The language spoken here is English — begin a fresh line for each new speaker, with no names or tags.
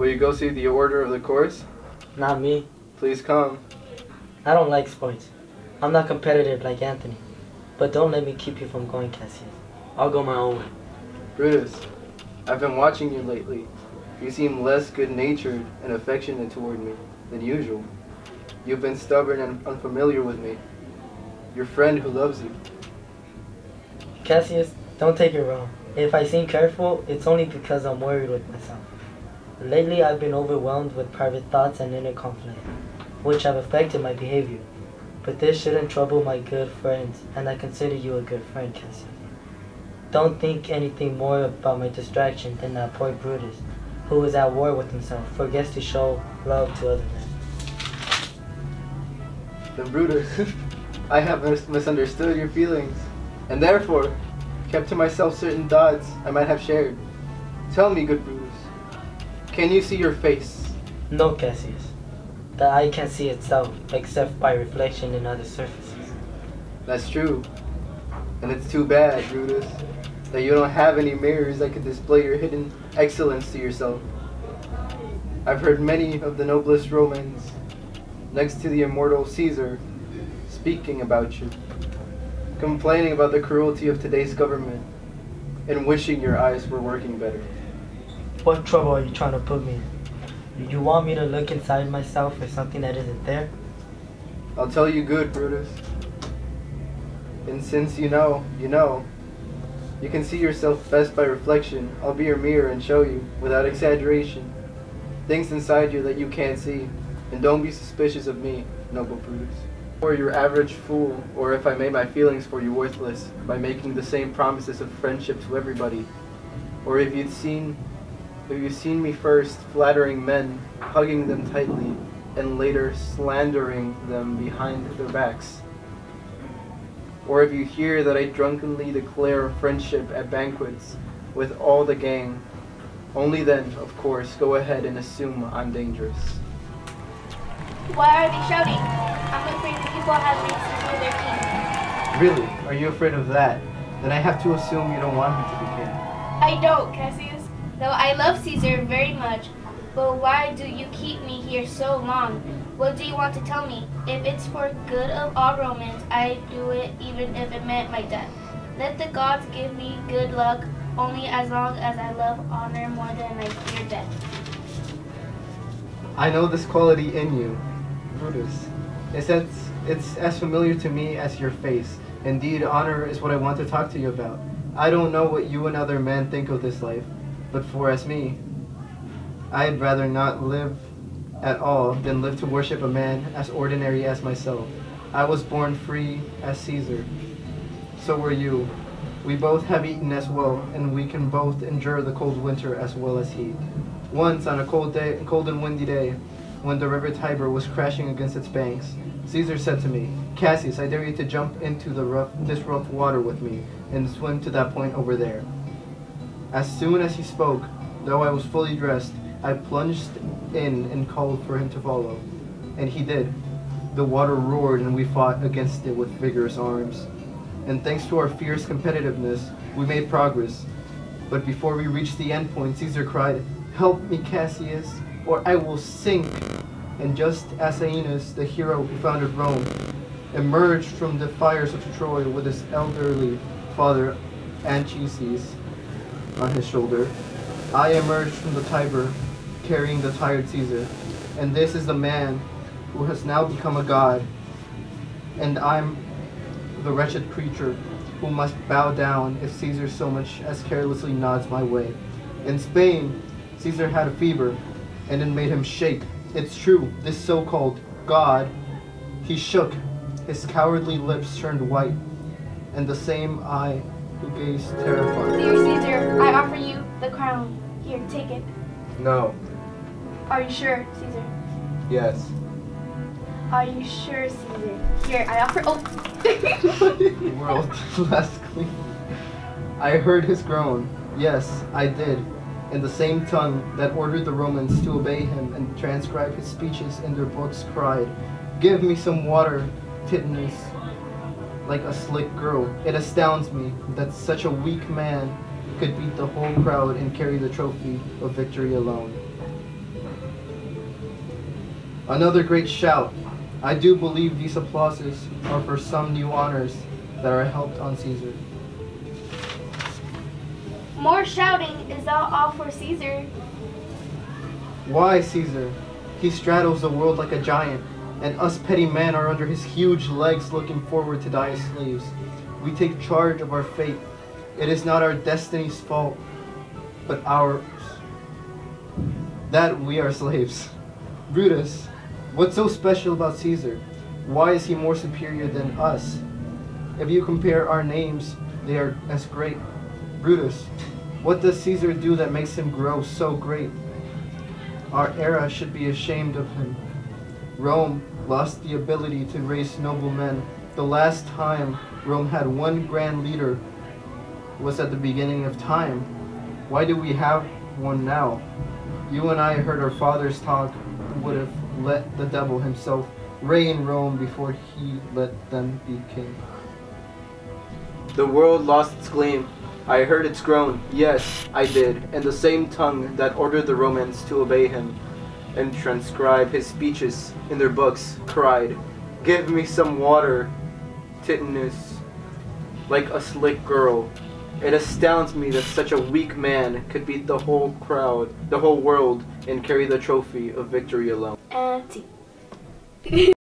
Will you go see the order of the course?
Not me.
Please come.
I don't like sports. I'm not competitive like Antony. But don't let me keep you from going, Cassius. I'll go my own way.
Brutus, I've been watching you lately. You seem less good-natured and affectionate toward me than usual. You've been stubborn and unfamiliar with me. Your friend who loves you.
Cassius, don't take it wrong. If I seem careful, it's only because I'm worried with myself. Lately, I've been overwhelmed with private thoughts and inner conflict, which have affected my behavior. But this shouldn't trouble my good friends, and I consider you a good friend, Cassius. Don't think anything more about my distraction than that poor Brutus, who is at war with himself, forgets to show love to other men.
Then Brutus, I have mis- misunderstood your feelings, and therefore kept to myself certain thoughts I might have shared. Tell me, good Brutus, can you see your face?
No, Cassius. The eye can't see itself except by reflection in other surfaces.
That's true. And it's too bad, Brutus, that you don't have any mirrors that could display your hidden excellence to yourself. I've heard many of the noblest Romans, next to the immortal Caesar, speaking about you, complaining about the cruelty of today's government, and wishing your eyes were working better.
What trouble are you trying to put me in? You want me to look inside myself for something that isn't there?
I'll tell you good, Brutus. And since you know, you know, you can see yourself best by reflection. I'll be your mirror and show you, without exaggeration, things inside you that you can't see. And don't be suspicious of me, noble Brutus. Or your average fool, or if I made my feelings for you worthless by making the same promises of friendship to everybody. Or if you'd seen if you've seen me first flattering men, hugging them tightly, and later slandering them behind their backs. Or if you hear that I drunkenly declare friendship at banquets with all the gang, only then, of course, go ahead and assume I'm dangerous.
Why are they shouting? I'm afraid the people have made Caesar their king.
Really? Are you afraid of that? Then I have to assume you don't want him to be king.
I don't, Cassius. Though I love Caesar very much. But why do you keep me here so long? What do you want to tell me? If it's for good of all Romans, I'd do it even if it meant my death. Let the gods give me good luck, only as long as I love honor more than I fear death.
I know this quality in you, Brutus. It's as, it's as familiar to me as your face. Indeed, honor is what I want to talk to you about. I don't know what you and other men think of this life, but for as me, I'd rather not live at all than live to worship a man as ordinary as myself. I was born free as Caesar. So were you. We both have eaten as well, and we can both endure the cold winter as well as he. Once on a cold day, cold and windy day, when the river Tiber was crashing against its banks, Caesar said to me, Cassius, I dare you to jump into the rough, this rough water with me and swim to that point over there. As soon as he spoke, though I was fully dressed, I plunged in and called for him to follow. And he did. The water roared and we fought against it with vigorous arms. And thanks to our fierce competitiveness, we made progress. But before we reached the end point, Caesar cried, Help me, Cassius, or I will sink. And just as Aeneas, the hero who founded Rome, emerged from the fires of Troy with his elderly father Anchises on his shoulder, I emerged from the Tiber carrying the tired Caesar. And this is the man who has now become a god. And I'm the wretched creature who must bow down if Caesar so much as carelessly nods my way. In Spain, Caesar had a fever, and it made him shake. It's true, this so-called god, he shook, his cowardly lips turned white, and the same eye who gazed terrified.
Dear Caesar, I offer you the crown. Here, take it.
No.
Are you sure, Caesar?
Yes.
Are you sure, Caesar? Here, I offer. Oh!
world less clean. I heard his groan. Yes, I did. In the same tongue that ordered the Romans to obey him and transcribe his speeches in their books cried, Give me some water, Titinius. Like a slick girl, it astounds me that such a weak man could beat the whole crowd and carry the trophy of victory alone. Another great shout. I do believe these applauses are for some new honors that are helped on Caesar.
More shouting. Is that all for Caesar?
Why, Caesar? He straddles the world like a giant, and us petty men are under his huge legs looking forward to die as slaves. We take charge of our fate. It is not our destiny's fault, but ours. That we are slaves. Brutus, what's so special about Caesar? Why is he more superior than us? If you compare our names, they are as great. Brutus, what does Caesar do that makes him grow so great? Our era should be ashamed of him. Rome lost the ability to raise noble men. The last time Rome had one grand leader was at the beginning of time. Why do we have one now? You and I heard our fathers talk would have let the devil himself reign Rome before he let them be king.
The world lost its gleam. I heard its groan. Yes, I did. And the same tongue that ordered the Romans to obey him and transcribe his speeches in their books cried, Give me some water, Titinius. Like a slick girl. It astounds me that such a weak man could beat the whole crowd, the whole world, and carry the trophy of victory alone.
Auntie.